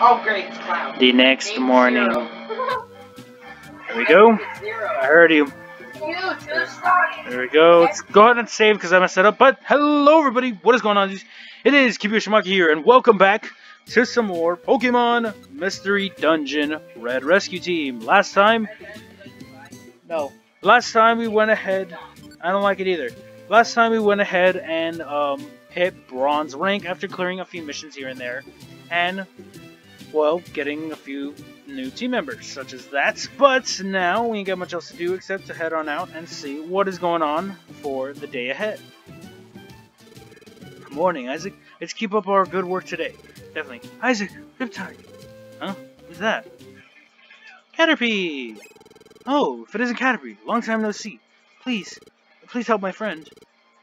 Oh, great, Cloud. The next Name morning. There we go. Zero. I heard you. You just started. There we go. Let's go ahead and save because I messed it up. But hello, everybody. What is going on? It is Kiba Ishumaki here, and welcome back to some more Pokemon Mystery Dungeon Red Rescue Team. Last time, no, last time we went ahead. I don't like it either. Last time we went ahead and um, hit bronze rank after clearing a few missions here and there, and well, getting a few new team members, such as that. But now we ain't got much else to do except to head on out and see what is going on for the day ahead. Good morning, Isaac. Let's keep up our good work today. Definitely. Isaac, Riptide. Huh? Who's that? Caterpie! Oh, if it isn't Caterpie, long time no see. Please, please help my friend.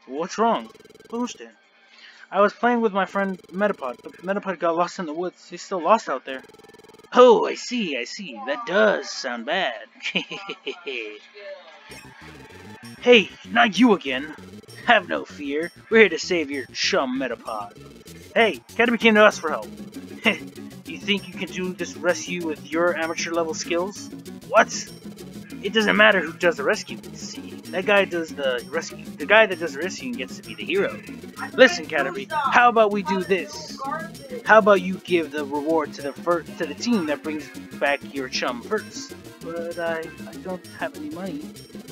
What's wrong? Bullshit. I was playing with my friend Metapod, but Metapod got lost in the woods. He's still lost out there. Oh, I see, I see. That does sound bad. hey, not you again. Have no fear. We're here to save your chum Metapod. Hey, Caterpie came to us for help. you think you can do this rescue with your amateur level skills? What? It doesn't matter who does the rescue. See, that guy does the rescue. The guy that does the rescue gets to be the hero. Listen, Caterpie, how about we do this? How about you give the reward to the fir- to the team that brings back your chum first? But I, I don't have any money.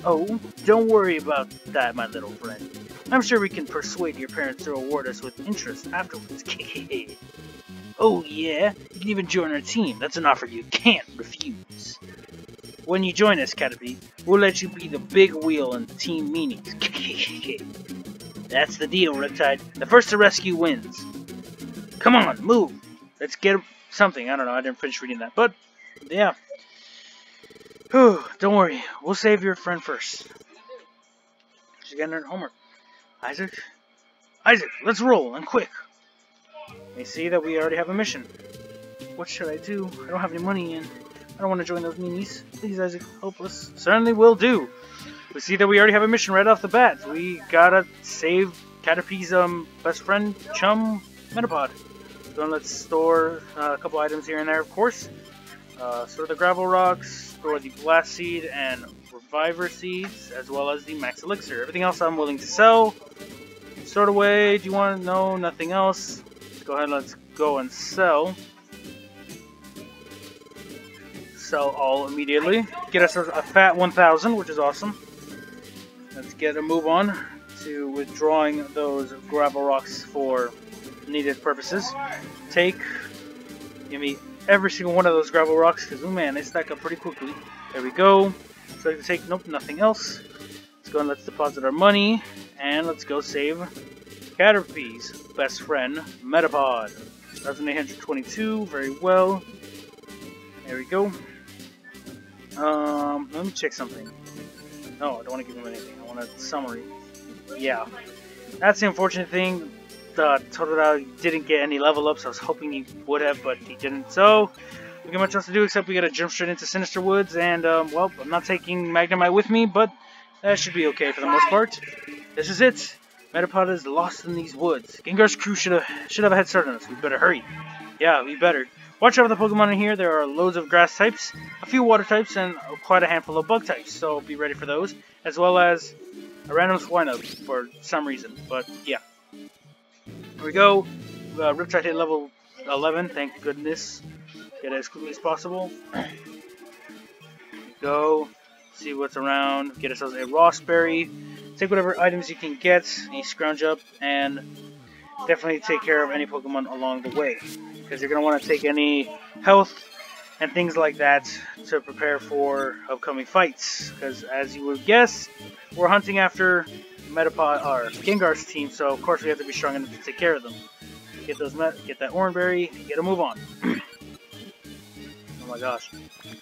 Oh, don't worry about that, my little friend. I'm sure we can persuade your parents to reward us with interest afterwards. oh yeah, you can even join our team. That's an offer you can't refuse. When you join us, Caterpie, we'll let you be the big wheel in team meetings. That's the deal, Riptide. The first to rescue wins. Come on, move. Let's get something. I don't know. I didn't finish reading that. But, yeah. Whew, don't worry. We'll save your friend first. She's getting her homework. Isaac? Isaac, let's roll, and quick. They see that we already have a mission. What should I do? I don't have any money, and I don't want to join those meanies. Please, Isaac, help us. Certainly will do. We see that we already have a mission right off the bat. We gotta save Caterpie's um, best friend, chum, Metapod. So let's store uh, a couple items here and there, of course. Uh, store the gravel rocks, store the blast seed and reviver seeds, as well as the max elixir. Everything else I'm willing to sell. Sort of away. Do you want to know nothing else? Go ahead. Let's go and sell. Sell all immediately. Get us a fat 1,000, which is awesome. Let's get a move on to withdrawing those gravel rocks for needed purposes. Take, give me every single one of those gravel rocks, because, oh man, they stack up pretty quickly. There we go. So I can take, nope, nothing else. Let's go and let's deposit our money, and let's go save Caterpie's best friend, Metapod. 1,822, very well. There we go. Um, let me check something. No, I don't want to give him anything. I want a summary. Yeah. That's the unfortunate thing. The Totodile didn't get any level ups. I was hoping he would have, but he didn't. So, we got much else to do except we gotta jump straight into Sinister Woods. And, um, well, I'm not taking Magnemite with me, but that should be okay for the most part. This is it. Metapod is lost in these woods. Gengar's crew should have should have a head start on us. We better hurry. Yeah, we better. Watch out for the Pokemon in here. There are loads of grass types, a few water types, and quite a handful of bug types. So be ready for those, as well as a random Swinub for some reason. But yeah. Here we go. Uh, Riptide hit level 11, thank goodness. Get it as quickly as possible. go. See what's around. Get ourselves a Rawst Berry. Take whatever items you can get, you scrounge up, and definitely take care of any Pokemon along the way. Because you're going to want to take any health and things like that to prepare for upcoming fights. Because as you would guess, we're hunting after Metapod or Gengar's team, so of course we have to be strong enough to take care of them. Get those, get that Oranberry, get a move on. oh my gosh!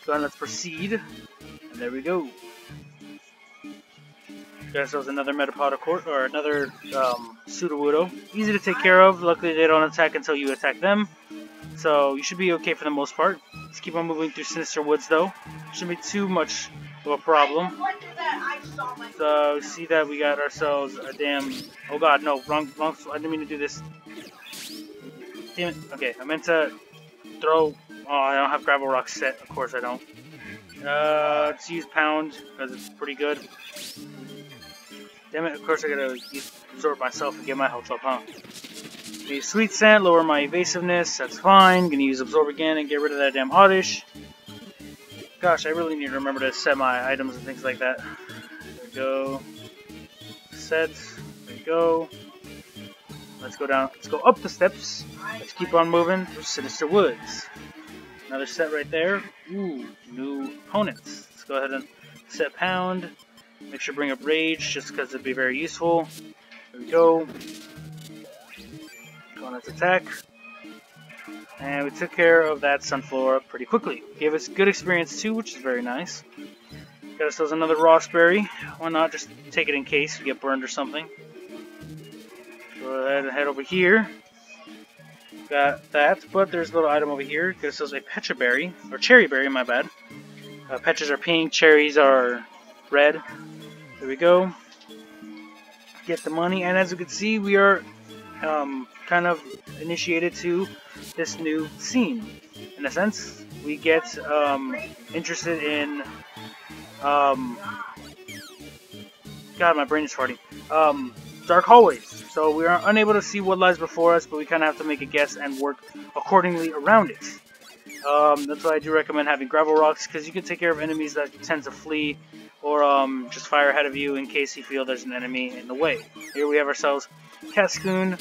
So let's proceed, and there we go. Got ourselves another Metapod or another um, Sudowoodo. Easy to take care of. Luckily they don't attack until you attack them. So you should be okay for the most part. Let's keep on moving through Sinister Woods though. Shouldn't be too much of a problem. So see that we got ourselves a damn. Oh god, no, wrong, wrong. I didn't mean to do this. Damn it. Okay, I meant to throw... Oh, I don't have Gravel Rock set. Of course I don't. Uh, let's use Pound, because it's pretty good. Damn it, of course I gotta absorb myself and get my health up, huh? Use Sweet Scent, lower my evasiveness, that's fine. Gonna use Absorb again and get rid of that damn Oddish. Gosh, I really need to remember to set my items and things like that. There we go. Set. There we go. Let's go down. Let's go up the steps. Let's keep on moving through Sinister Woods. Another set right there. Ooh, new opponents. Let's go ahead and set Pound. Make sure to bring up Rage, just because it'd be very useful. There we go. On its attack. And we took care of that Sunflora pretty quickly. Gave us good experience too, which is very nice. Got ourselves another Rawst Berry. Why not just take it in case we get burned or something. Go ahead and head over here. Got that, but there's a little item over here. Got ourselves a Pecha Berry, or Cheri Berry, my bad. Uh, Pechas are pink, cherries are red. There we go. Get the money, and as you can see, we are um, kind of initiated to this new scene. In a sense, we get um, interested in. Um, God, my brain is farting. Um, dark hallways. So we are unable to see what lies before us, but we kind of have to make a guess and work accordingly around it. Um, that's why I do recommend having gravel rocks, because you can take care of enemies that tend to flee, or um, just fire ahead of you in case you feel there's an enemy in the way. Here we have ourselves Cascoon,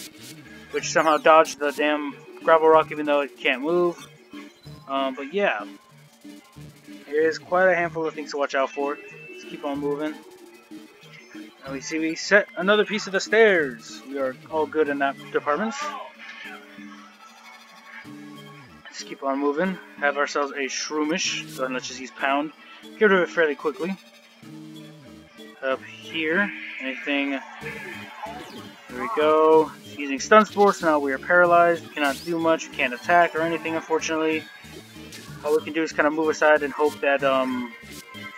which somehow dodged the damn gravel rock even though it can't move. Um, but yeah, there is quite a handful of things to watch out for. Let's keep on moving. And we see we set another piece of the stairs. We are all good in that department. Let's keep on moving. Have ourselves a Shroomish. So let's just use Pound. Get rid of it fairly quickly. Up here, anything... There we go. Using Stun Spore, so now we are paralyzed. We cannot do much. We can't attack or anything, unfortunately. All we can do is kind of move aside and hope that um,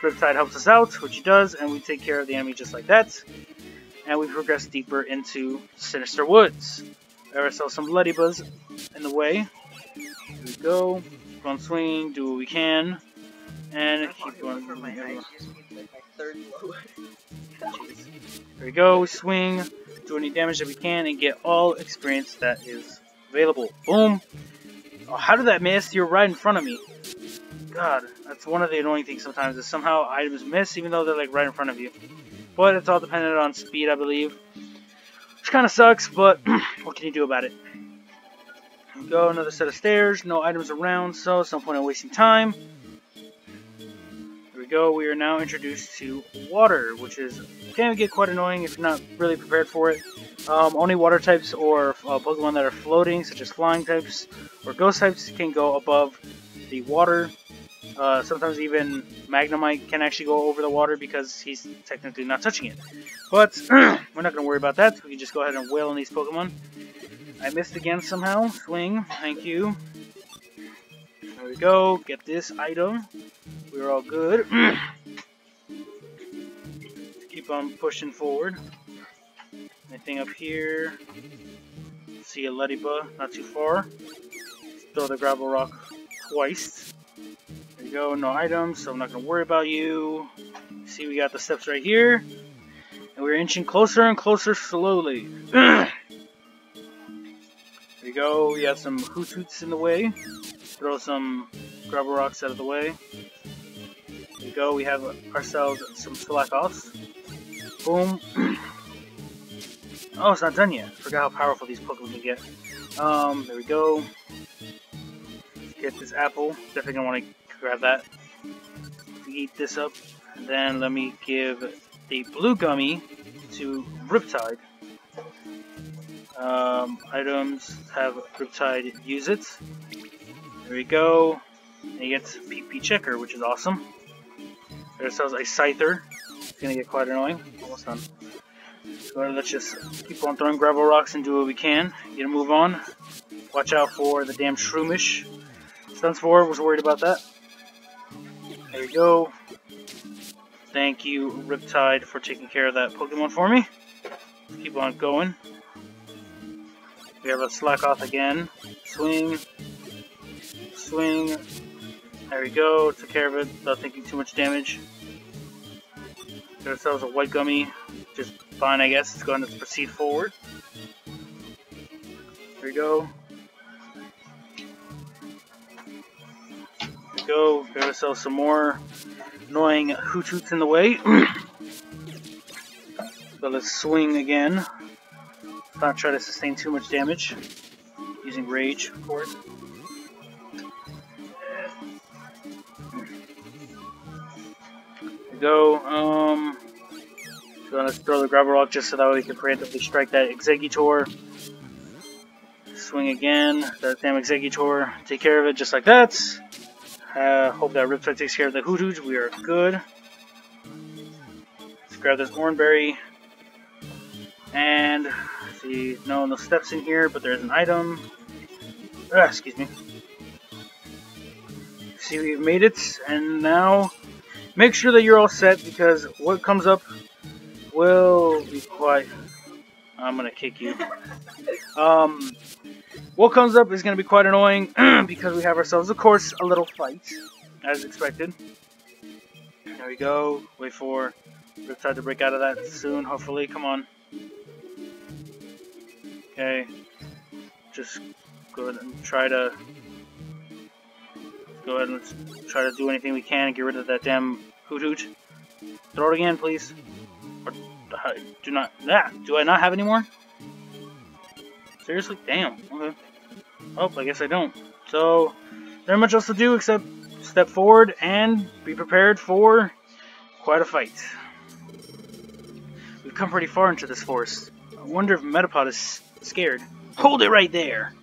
Riptide helps us out, which he does, and we take care of the enemy just like that. And we progress deeper into Sinister Woods. There still some Ledybas in the way. Here we go. On swinging, do what we can. And keep going. There we go, swing, do any damage that we can, and get all experience that is available. Boom! Oh, how did that miss? You're right in front of me. God, that's one of the annoying things sometimes, is somehow items miss even though they're like right in front of you. But it's all dependent on speed, I believe. Which kind of sucks, but what can you do about it? Go another set of stairs, no items around, so it's no point in wasting time. There we are now introduced to water, which is can get quite annoying if you're not really prepared for it. Um, only water types or uh, Pokemon that are floating, such as flying types or ghost types, can go above the water. Uh, sometimes even Magnemite can actually go over the water because he's technically not touching it. But we're not going to worry about that. We can just go ahead and wail on these Pokemon. I missed again somehow. Swing. Thank you. We go. Get this item. We're all good. Keep on pushing forward. Anything up here? See a Ladybug, not too far. Throw the gravel rock twice. There you go, no items, so I'm not going to worry about you. See, we got the steps right here. And we're inching closer and closer slowly. there you go, we have some Hoothoots in the way. Throw some gravel rocks out of the way. There you go, we have ourselves some Slakoths. Boom. oh, it's not done yet. Forgot how powerful these Pokemon can get. Um, there we go. Get this apple. Definitely gonna want to grab that. Eat this up. And then let me give the blue gummy to Riptide. Um, items have Riptide use it. There we go. And he gets PP Checker, which is awesome. There's a Scyther. It's gonna get quite annoying. Almost done. So let's just keep on throwing gravel rocks and do what we can. Get a move on. Watch out for the damn Shroomish. Stun Spore was worried about that. There we go. Thank you, Riptide, for taking care of that Pokemon for me. Let's keep on going. We have a Slakoth again. Swing. Swing. There we go. Took care of it without taking too much damage. Got ourselves a white gummy. Just fine, I guess. Let's go ahead and proceed forward. There we go. There we go. Got ourselves some more annoying Hoothoots in the way. so let's swing again. Not try to sustain too much damage. Using rage, of course. Go. Um, let's throw the Gravel Rock just so that way we can preemptively strike that Exeggutor. Swing again. That damn Exeggutor. Take care of it just like that. Uh, hope that Riptide takes care of the Hoothoots. We are good. Let's grab this Oranberry. And, see, no, no steps in here, but there's an item. Ah, excuse me. See, we've made it, and now make sure that you're all set because what comes up will be quite. I'm gonna kick you. Um, what comes up is gonna be quite annoying because we have ourselves, of course, a little fight, as expected. There we go. Wait for Riptide to break out of that soon, hopefully. Come on. Okay. Just go ahead and try to go ahead and let's try to do anything we can and get rid of that damn Hoothoot. Throw it again, please. Or, uh, do not. Yeah, do I not have any more? Seriously? Damn. Okay. Oh, I guess I don't. So, there much else to do except step forward and be prepared for quite a fight. We've come pretty far into this forest. I wonder if Metapod is scared. Hold it right there!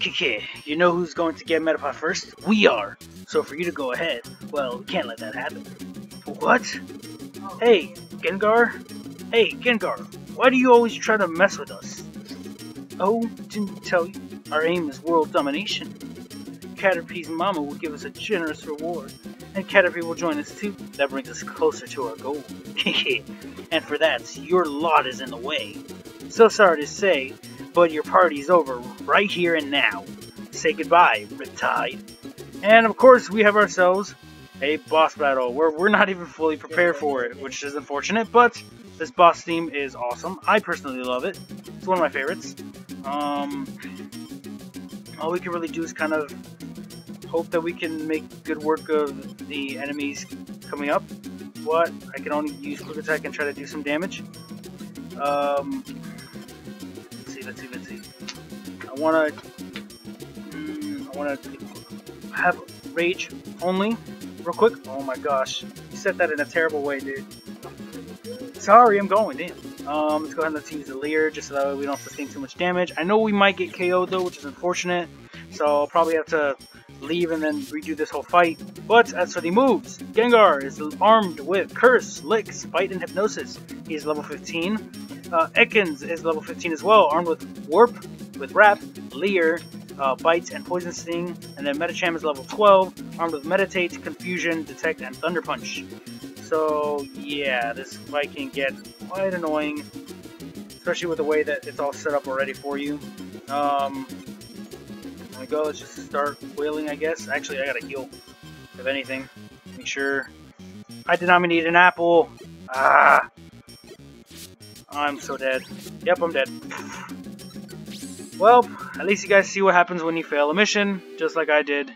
Kiki, you know who's going to get Metapod first? We are! So for you to go ahead, well, we can't let that happen. What? Hey, Gengar? Hey, Gengar, why do you always try to mess with us? Oh, didn't tell you. Our aim is world domination. Caterpie's mama will give us a generous reward, and Caterpie will join us too. That brings us closer to our goal. and for that, your lot is in the way. So sorry to say, but your party's over right here and now. Say goodbye, Riptide. And of course, we have ourselves a boss battle where we're not even fully prepared for it, which is unfortunate, but this boss theme is awesome. I personally love it. It's one of my favorites. Um, all we can really do is kind of hope that we can make good work of the enemies coming up. But I can only use quick attack and try to do some damage. Um, let's see, let's see. I wanna, mm, I wanna have rage only, real quick. Oh my gosh, you said that in a terrible way, dude. Sorry, I'm going, damn. Um, let's go ahead and let's use the Leer, just so that way we don't sustain too much damage. I know we might get KO'd though, which is unfortunate, so I'll probably have to leave and then redo this whole fight. But as for the moves, Gengar is armed with Curse, Lick, Spite, and Hypnosis. He's level 15. Uh, Ekans is level 15 as well, armed with Warp, with Wrap, Leer, uh, Bite, and Poison Sting. And then Medicham is level 12, armed with Meditate, Confusion, Detect, and Thunder Punch. So yeah, this fight can get quite annoying, especially with the way that it's all set up already for you. Um, we go, let's just start wheeling, I guess. Actually, I gotta heal, if anything. Make sure. I did not need an apple. Ah! I'm so dead. Yep, I'm dead. Well, at least you guys see what happens when you fail a mission, just like I did.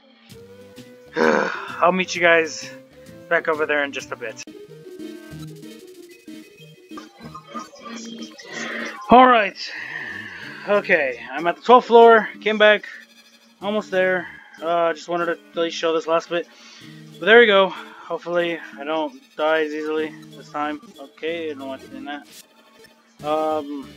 I'll meet you guys back over there in just a bit. Alright. Okay, I'm at the 12th floor, came back, almost there. Uh, just wanted to really show this last bit. But there we go. Hopefully I don't die as easily this time. Okay, I don't want to do that. Um,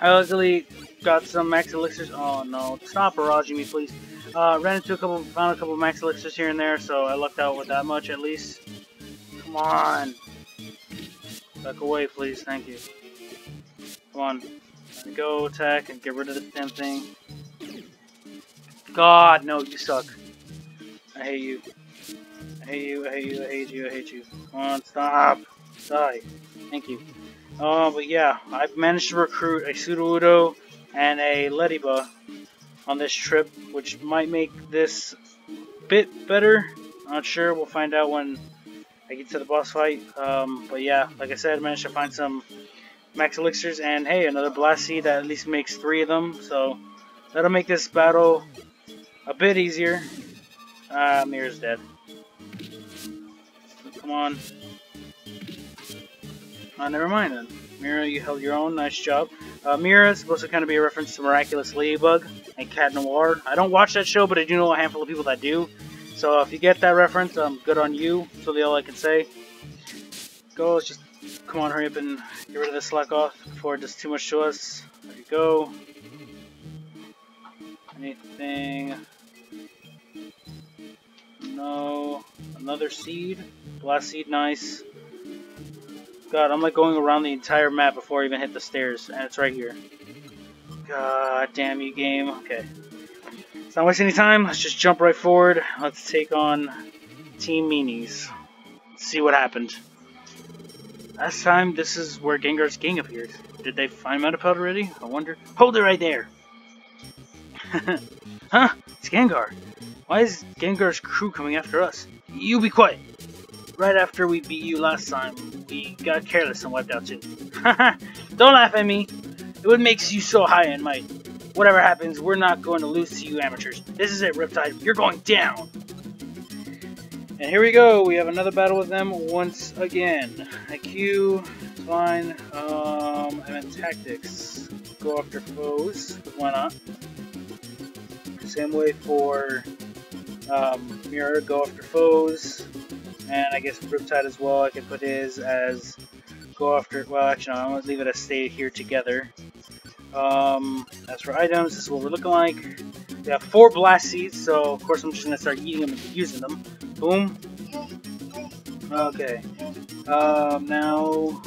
I luckily got some max elixirs. Oh no, stop barraging me, please. Uh, ran into a couple, found a couple max elixirs here and there, so I lucked out with that much at least. Come on. Back away, please. Thank you. Come on. Go attack and get rid of this damn thing. God, no, you suck. I hate you. I hate you, I hate you, I hate you, I hate you. Come on, stop. Die. Thank you. Uh, but yeah, I've managed to recruit a Sudowoodo, and a Ledyba on this trip, which might make this bit better. Not sure. We'll find out when I get to the boss fight. Um, but yeah, like I said, I managed to find some max elixirs, and hey, another blast seed that at least makes three of them. So that'll make this battle a bit easier. Ah, uh, Mira's dead. Come on. Oh, never mind then. Mira, you held your own. Nice job. Uh, Mira is supposed to kind of be a reference to Miraculous Ladybug and Cat Noir. I don't watch that show, but I do know a handful of people that do. So if you get that reference, um, good on you. That's really all I can say. Go, let's just come on, hurry up and get rid of this Slakoth before it does too much to us. There you go. Anything? No. Another seed. Blast seed, nice. God, I'm like going around the entire map before I even hit the stairs, and it's right here. God damn you, game. Okay. Let's not waste any time. Let's just jump right forward. Let's take on Team Meanies. Let's see what happened. Last time, this is where Gengar's gang appeared. Did they find Metapod already? I wonder. Hold it right there! huh? It's Gengar. Why is Gengar's crew coming after us? You be quiet! Right after we beat you last time, we got careless and wiped out too. Don't laugh at me. It would make you so high in might. Whatever happens, we're not going to lose to you amateurs. This is it, Riptide. You're going down. And here we go. We have another battle with them once again. IQ, fine. Um, and then tactics. Go after foes. Why not? Same way for um, Mira. Go after foes and I guess Riptide as well. I can put his as go after. Well, actually, no, I'm gonna leave it as stay here together. Um, as for items, this is what we're looking like. We have four blast seeds, so of course I'm just gonna start eating them and using them. Boom. Okay. Um, now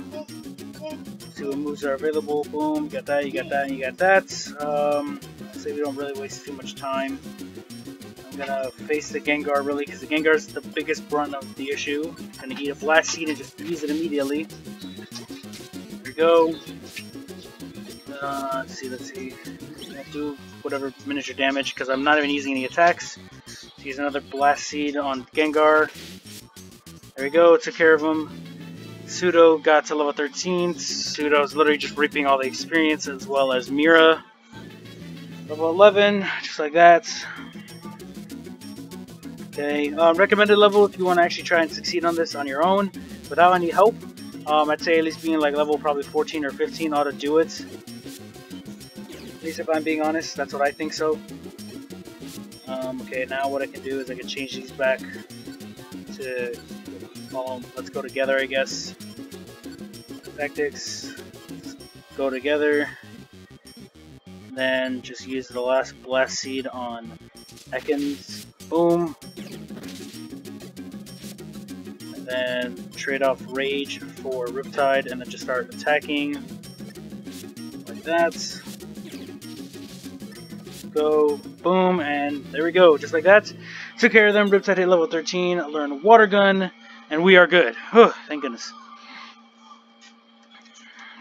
see what moves are available. Boom. You got that. You got that. And you got that. Um, say we don't really waste too much time. I'm gonna face the Gengar really because the Gengar is the biggest brunt of the issue. I'm gonna eat a Blast Seed and just use it immediately. There we go. Uh, let's see, let's see. Do whatever miniature damage because I'm not even using any attacks. Let's use another Blast Seed on Gengar. There we go, took care of him. Pseudo got to level 13. Pseudo is literally just reaping all the experience as well as Mira. Level 11, just like that. Okay, um, recommended level if you want to actually try and succeed on this on your own without any help. Um, I'd say at least being like level probably 14 or 15 ought to do it. At least if I'm being honest, that's what I think so. Um, okay, now what I can do is I can change these back to, um, let's go together I guess. Tactics, go together. Then just use the last blast seed on Ekans. Boom. And then trade off Rage for Riptide and then just start attacking like that. Go, boom, and there we go, just like that. Took care of them, Riptide hit level 13, learned Water Gun, and we are good. Whew, thank goodness.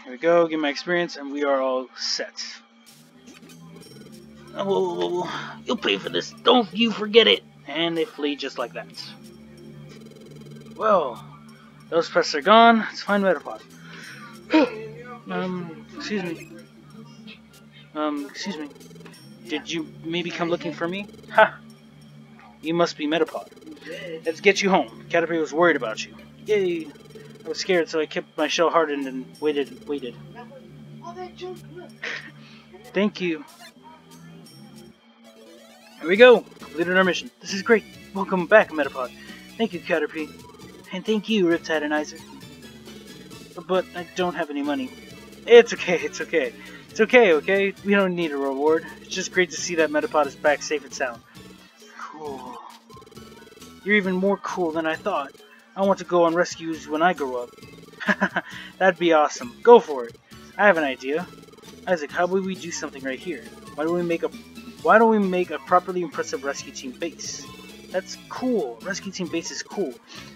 Here we go, get my experience, and we are all set. Oh, you'll pay for this. Don't you forget it. And they flee just like that. Well, those pests are gone. Let's find Metapod. um, excuse me. Um, excuse me. Did you maybe come looking for me? Ha! You must be Metapod. Let's get you home. Caterpie was worried about you. Yay! I was scared, so I kept my shell hardened and waited and waited. Thank you. Here we go! Completed our mission. This is great. Welcome back, Metapod. Thank you, Caterpie. And thank you, Riptide and Isaac. But I don't have any money. It's okay, it's okay. It's okay, okay? We don't need a reward. It's just great to see that Metapod is back safe and sound. Cool. You're even more cool than I thought. I want to go on rescues when I grow up. That'd be awesome. Go for it. I have an idea. Isaac, how about we do something right here? Why don't we make a why don't we make a properly impressive rescue team base? That's cool. Rescue team base is cool.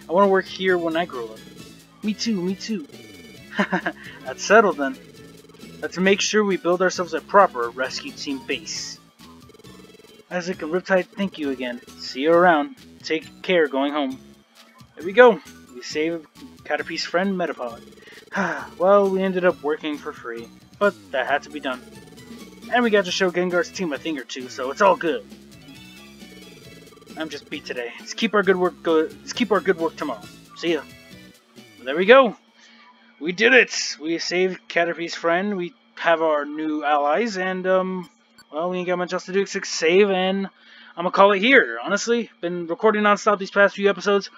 I want to work here when I grow up. Me too, me too. That's settled then. Let's make sure we build ourselves a proper rescue team base. Isaac and Riptide, thank you again. See you around. Take care going home. There we go. We saved Caterpie's friend Metapod. well, we ended up working for free, but that had to be done. And we got to show Gengar's team a thing or two, so it's all good. I'm just beat today. Let's keep our good work go let's keep our good work tomorrow. See ya. There we go. We did it. We saved Caterpie's friend. We have our new allies, and um, well, we ain't got much else to do except save, and I'm gonna call it here. Honestly, been recording nonstop these past few episodes,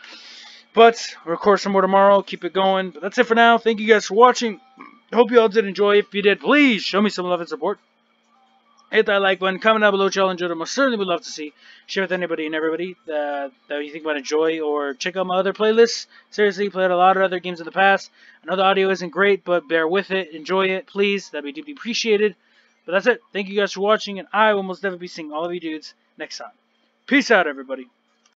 but record some more tomorrow. Keep it going. But that's it for now. Thank you guys for watching. Hope you all did enjoy. If you did, please show me some love and support. Hit that like button, comment down below y'all enjoyed. I most certainly would love to see. Share with anybody and everybody that, that you think might enjoy, or check out my other playlists. Seriously, played a lot of other games in the past. I know the audio isn't great, but bear with it. Enjoy it, please. That'd be deeply appreciated. But that's it. Thank you guys for watching, and I will most definitely be seeing all of you dudes next time. Peace out, everybody.